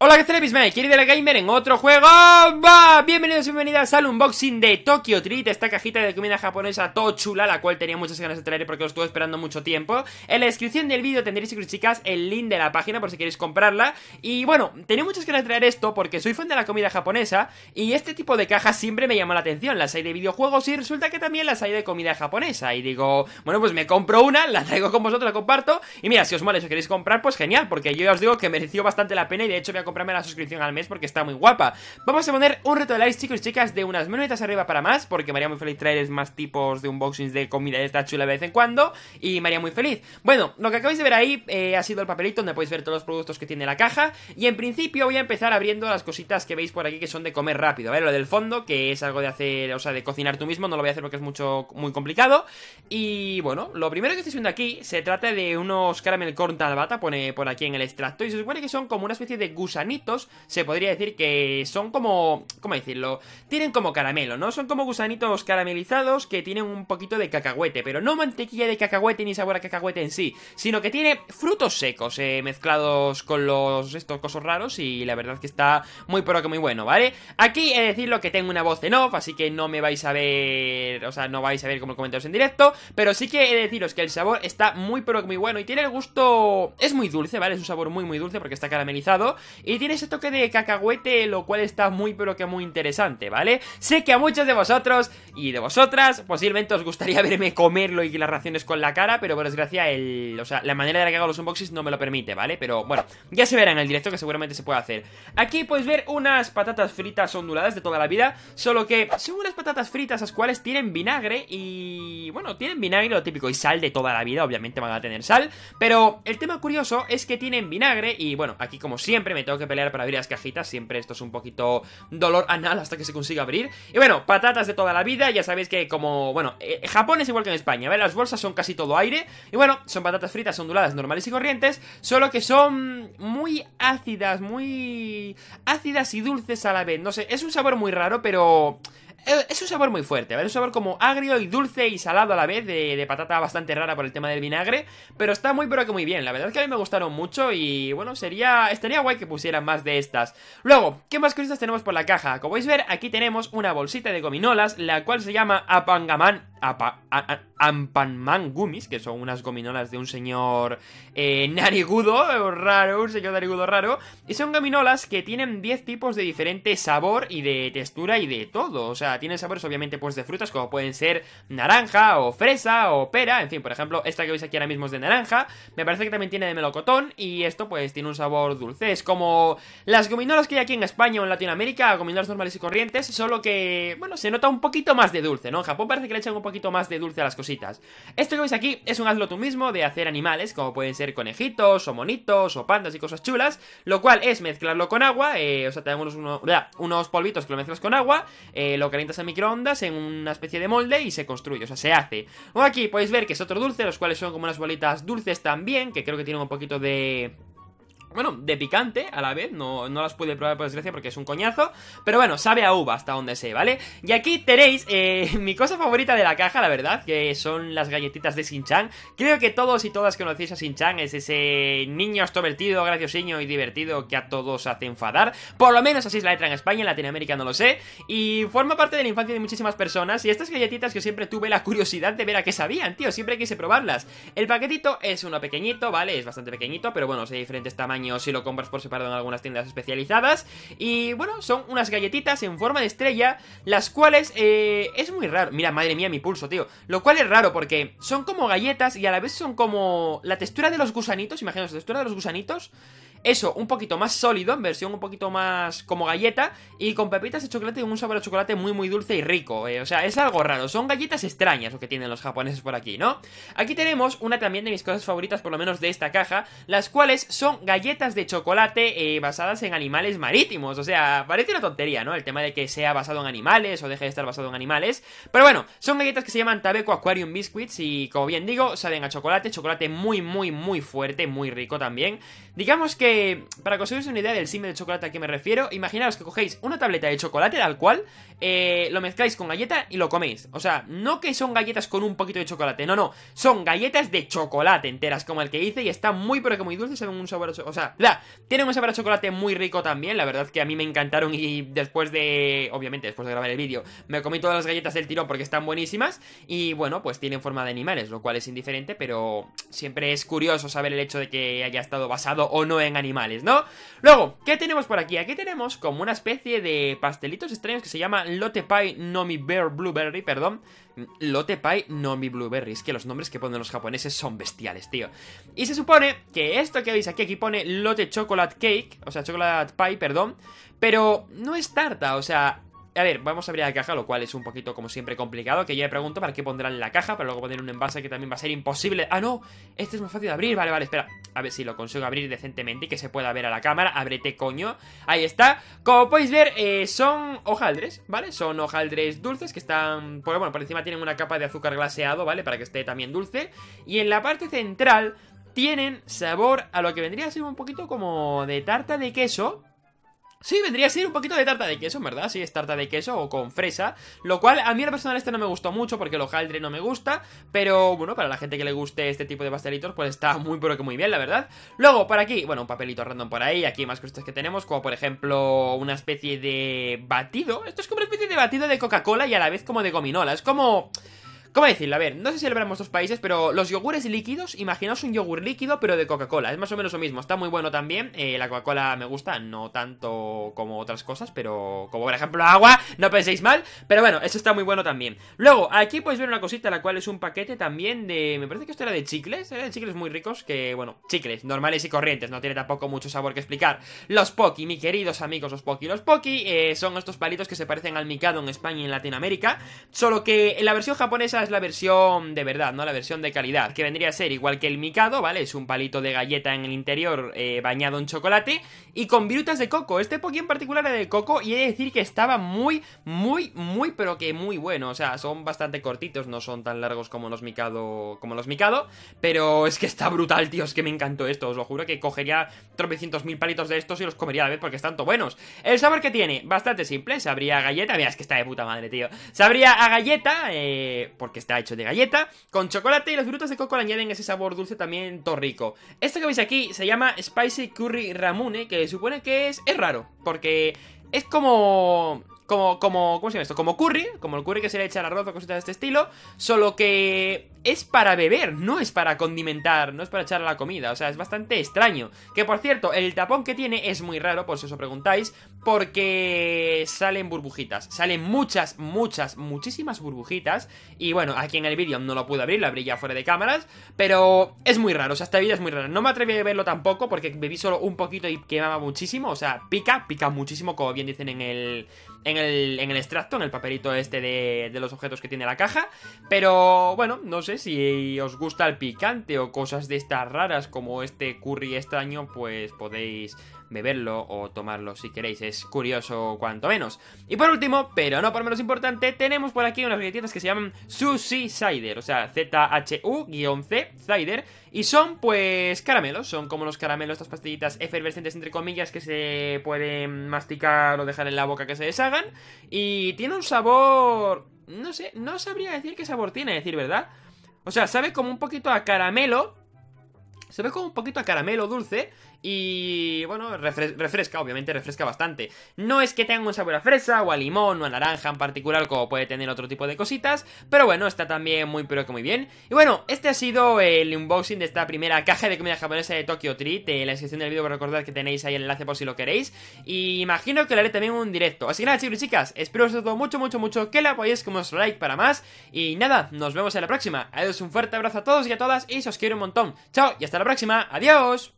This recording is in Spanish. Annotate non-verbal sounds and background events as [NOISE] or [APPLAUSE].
Hola, ¿qué tal? Bismay, de la Gamer en otro juego. ¡Va! Bienvenidos y bienvenidas al unboxing de Tokyo Treat Esta cajita de comida japonesa todo chula La cual tenía muchas ganas de traer porque lo estuve esperando mucho tiempo. En la descripción del vídeo tendréis, chicas, el link de la página Por si queréis comprarla. Y bueno, tenía muchas ganas de traer esto porque soy fan de la comida japonesa Y este tipo de cajas siempre me llamó la atención. Las hay de videojuegos y resulta que también las hay de comida japonesa. Y digo, bueno, pues me compro una, la traigo con vosotros, la comparto. Y mira, si os mola, si queréis comprar, pues genial Porque yo ya os digo que mereció bastante la pena Y de hecho voy a comprarme la suscripción al mes porque está muy guapa. Vamos a poner un reto de likes chicos y chicas de unas metas arriba para más Porque me haría muy feliz traerles más tipos de unboxings de comida de esta chula de vez en cuando Y me haría muy feliz. Bueno, lo que acabáis de ver ahí eh, ha sido el papelito donde podéis ver todos los productos que tiene la caja Y en principio voy a empezar abriendo las cositas que veis por aquí que son de comer rápido ¿vale? Lo del fondo, que es algo de hacer, o sea, de cocinar tú mismo No lo voy a hacer porque es mucho, muy complicado. Y bueno, lo primero que estoy viendo aquí se trata de unos caramel corn talbata Pone por aquí en el extracto Y se supone que son como una especie de gusanitos Se podría decir que son como... ¿Cómo decirlo? Tienen como caramelo, ¿no? Son como gusanitos caramelizados que tienen un poquito de cacahuete, pero no mantequilla de cacahuete ni sabor a cacahuete en sí, sino que tiene frutos secos eh, mezclados con los estos cosas raros y la verdad que está muy pero que muy bueno, ¿vale? Aquí he de decirlo que tengo una voz en off, así que no me vais a ver, o sea, no vais a ver como comentarios en directo, pero sí que he de deciros que el sabor está muy pero que muy bueno y tiene el gusto... es muy dulce, ¿vale? Es un sabor muy muy dulce porque está caramelizado y tiene ese toque de cacahuete lo cual está muy pero que muy interesante, ¿vale? Sé que a muchos de vosotros y de vosotras posiblemente os gustaría [LAUGHS] verme comerlo y las raciones con la cara, pero por desgracia el, o sea, la manera de la que hago los unboxings no me lo permite, ¿vale? Pero bueno, ya se verá en el directo que seguramente se puede hacer. Aquí podéis ver unas patatas fritas onduladas de toda la vida, solo que son unas patatas fritas las cuales tienen vinagre y, bueno, tienen vinagre lo típico y sal de toda la vida, obviamente van a tener sal, pero el tema curioso es que tienen vinagre y, bueno, aquí como siempre me tengo que pelear para abrir las cajitas, siempre esto es un poquito dolor anal hasta que se consiga abrir. Y bueno, patatas de toda la vida, ya sabéis que como, bueno, eh, Japón es igual que en España, ¿vale? Las bolsas son casi todo aire. Y bueno, son patatas fritas onduladas normales y corrientes, solo que son muy ácidas, muy ácidas y dulces a la vez. No sé, es un sabor muy raro, pero... Es un sabor muy fuerte, ¿vale? Es un sabor como agrio y dulce y salado a la vez, de, patata bastante rara por el tema del vinagre, pero está muy pero que muy bien, la verdad es que a mí me gustaron mucho y bueno, sería, estaría guay que pusieran más de estas. Luego, ¿qué más cositas tenemos por la caja? Como podéis ver, aquí tenemos una bolsita de gominolas, la cual se llama Apangaman, apa, Ampanman Gummies, que son unas gominolas de un señor eh, narigudo, raro, un señor narigudo raro, y son gominolas que tienen 10 tipos de diferente sabor y de textura y de todo, o sea, tienen sabores obviamente pues de frutas como pueden ser naranja o fresa o pera, en fin, por ejemplo, esta que veis aquí ahora mismo es de naranja, me parece que también tiene de melocotón y esto pues tiene un sabor dulce, es como las gominolas que hay aquí en España o en Latinoamérica, gominolas normales y corrientes, solo que, bueno, se nota un poquito más de dulce, ¿no? En Japón parece que le echan un poquito más de dulce a las cositas. Esto que veis aquí es un hazlo tú mismo de hacer animales, como pueden ser conejitos o monitos o pandas y cosas chulas, lo cual es mezclarlo con agua, eh, o sea, tenemos unos, unos polvitos que lo mezclas con agua, eh, lo calientas a microondas en una especie de molde y se construye, o sea, se hace. O aquí podéis ver que es otro dulce, los cuales son como unas bolitas dulces también, que creo que tienen un poquito de bueno, de picante a la vez, no, no las pude probar por desgracia porque es un coñazo, pero bueno, sabe a uva hasta donde sé, ¿vale? Y aquí tenéis eh, [LAUGHS] mi cosa favorita de la caja, la verdad, que son las galletitas de Shin-Chan. Creo que todos y todas conocéis a Shin-Chan, es ese niño extrovertido, graciosiño y divertido que a todos hace enfadar, por lo menos así es la letra en España, en Latinoamérica no lo sé, y forma parte de la infancia de muchísimas personas, y estas galletitas que siempre tuve la curiosidad de ver a qué sabían, tío, siempre quise probarlas. El paquetito es uno pequeñito, ¿vale? Es bastante pequeñito, pero bueno, hay diferentes tamaños si lo compras por separado en algunas tiendas especializadas. Y bueno, son unas galletitas en forma de estrella, las cuales eh, es muy raro. Mira, madre mía, mi pulso, tío. Lo cual es raro porque son como galletas y a la vez son como la textura de los gusanitos, imaginaos, la textura de los gusanitos eso, un poquito más sólido, en versión un poquito más como galleta, y con pepitas de chocolate y un sabor a chocolate muy muy dulce y rico. Eh. O sea, es algo raro, son galletas extrañas lo que tienen los japoneses por aquí, ¿no? Aquí tenemos una también de mis cosas favoritas, por lo menos de esta caja, las cuales son galletas de chocolate eh, basadas en animales marítimos. O sea, parece una tontería, ¿no? El tema de que sea basado en animales o deje de estar basado en animales. Pero bueno, son galletas que se llaman Tabeco Aquarium Biscuits y como bien digo, saben a chocolate, chocolate muy muy muy fuerte, muy rico también. Digamos que para que os una idea del símil de chocolate a que me refiero, imaginaos que cogéis una tableta de chocolate tal cual, eh, lo mezcláis con galleta y lo coméis. O sea, no que son galletas con un poquito de chocolate, no, no, son galletas de chocolate enteras, como el que hice, y está muy, pero que muy dulce, saben un sabor a. O sea, la, tienen un sabor a chocolate muy rico también, la verdad que a mí me encantaron y después de, obviamente, después de grabar el vídeo, me comí todas las galletas del tirón porque están buenísimas, y bueno, pues tienen forma de animales, lo cual es indiferente, pero siempre es curioso saber el hecho de que haya estado basado o no en animales, ¿no? Luego, ¿qué tenemos por aquí? Aquí tenemos como una especie de pastelitos extraños que se llama Lotte Pie Nomi Bear Blueberry, perdón. Lotte Pie Nomi Blueberry. Es que los nombres que ponen los japoneses son bestiales, tío. Y se supone que esto que veis aquí, aquí pone Lotte Chocolate Cake, o sea, Chocolate Pie, perdón. Pero no es tarta, o sea, a ver, vamos a abrir la caja, lo cual es un poquito, como siempre, complicado Que ya me pregunto para qué pondrán en la caja Pero luego poner un envase que también va a ser imposible ¡Ah, no! Este es más fácil de abrir, vale, vale, espera A ver si lo consigo abrir decentemente y que se pueda ver a la cámara Ábrete, coño Ahí está Como podéis ver, eh, son hojaldres, ¿vale? Son hojaldres dulces que están... Pues bueno, por encima tienen una capa de azúcar glaseado, ¿vale? Para que esté también dulce Y en la parte central tienen sabor a lo que vendría a ser un poquito como de tarta de queso Sí, vendría a ser un poquito de tarta de queso, ¿verdad? Sí, es tarta de queso o con fresa Lo cual a mí al personal este no me gustó mucho porque el hojaldre no me gusta Pero bueno, para la gente que le guste este tipo de pastelitos pues está muy pero que muy bien, la verdad Luego, por aquí, bueno, un papelito random por ahí Aquí más cosas que tenemos, como por ejemplo una especie de batido Esto es como una especie de batido de Coca-Cola y a la vez como de gominola Es como... ¿Cómo decirlo? A ver, no sé si lo verán en países, pero los yogures líquidos, imaginaos un yogur líquido, pero de Coca-Cola. Es más o menos lo mismo, está muy bueno también. Eh, la Coca-Cola me gusta, no tanto como otras cosas, pero como por ejemplo agua, no penséis mal. Pero bueno, eso está muy bueno también. Luego, aquí podéis ver una cosita, la cual es un paquete también de. Me parece que esto era de chicles, era de chicles muy ricos, que bueno, chicles normales y corrientes, no tiene tampoco mucho sabor que explicar. Los Poki, mis queridos amigos, los Poki. Los Poki eh, son estos palitos que se parecen al Mikado en España y en Latinoamérica, solo que en la versión japonesa la versión de verdad, ¿no? La versión de calidad, que vendría a ser igual que el Mikado, ¿vale? Es un palito de galleta en el interior eh, bañado en chocolate y con virutas de coco. Este Poki en particular era de coco y he de decir que estaba muy, muy, muy, pero que muy bueno. O sea, son bastante cortitos, no son tan largos como los Mikado, como los Mikado, pero es que está brutal, tío, es que me encantó esto, os lo juro que cogería tropecientos mil palitos de estos y los comería a la vez porque están tan buenos. El sabor que tiene, bastante simple, sabría a galleta, mira, es que está de puta madre, tío. Sabría a galleta, eh, porque está hecho de galleta, con chocolate y los frutos de coco le añaden ese sabor dulce también todo rico. Esto que veis aquí se llama Spicy Curry Ramune, que supone que es, es raro, porque es como como, como, ¿cómo se llama esto? Como curry, como el curry que se le echa al arroz o cositas de este estilo, solo que es para beber, no es para condimentar, no es para echar a la comida, o sea, es bastante extraño. Que por cierto, el tapón que tiene es muy raro, por si os preguntáis, porque salen burbujitas, salen muchas, muchas, muchísimas burbujitas, y bueno, aquí en el vídeo no lo puedo abrir, lo abrí ya fuera de cámaras, pero es muy raro, o sea, esta vida es muy rara. No me atreví a verlo tampoco porque bebí solo un poquito y quemaba muchísimo, o sea, pica, pica muchísimo, como bien dicen en el en el extracto, en el papelito este de, de los objetos que tiene la caja. Pero bueno, no sé si os gusta el picante o cosas de estas raras como este curry extraño, pues podéis beberlo o tomarlo si queréis, es curioso cuanto menos. Y por último, pero no por menos importante, tenemos por aquí unas galletitas que se llaman Sushi Cider, o sea, Z-H-U-C Cider, y son pues caramelos, son como los caramelos, estas pastillitas efervescentes entre comillas que se pueden masticar o dejar en la boca que se deshagan, y tiene un sabor... No sé, no sabría decir qué sabor tiene, decir verdad. O sea, sabe como un poquito a caramelo, se ve como un poquito a caramelo dulce y bueno, refresca, obviamente refresca bastante. No es que tenga un sabor a fresa o a limón o a naranja en particular como puede tener otro tipo de cositas, pero bueno, está también muy pero que muy bien. Y bueno, este ha sido el unboxing de esta primera caja de comida japonesa de Tokyo Treat. En la descripción del vídeo recordad que tenéis ahí el enlace por si lo queréis. Y imagino que lo haré también un directo. Así que nada chicos y chicas, espero os todo mucho, mucho, mucho que la apoyéis con vuestro like para más. Y nada, nos vemos en la próxima. Adiós, un fuerte abrazo a todos y a todas y os quiero un montón. Chao y hasta la próxima. Adiós.